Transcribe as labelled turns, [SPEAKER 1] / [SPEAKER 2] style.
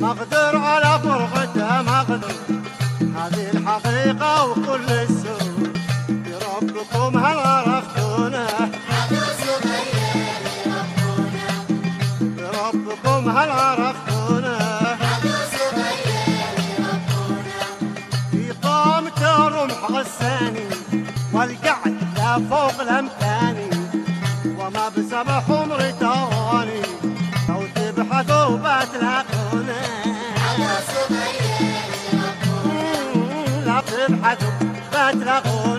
[SPEAKER 1] مقدر على فرقته مقدر هذه الحقيقة وكل السوء بربكم هل عرفتونه؟ بربكم هل عرفتونه؟ في قامته رمح غساني والقعد لا فوق الامثاني وما بسبحوا تبحثوا فتلاقون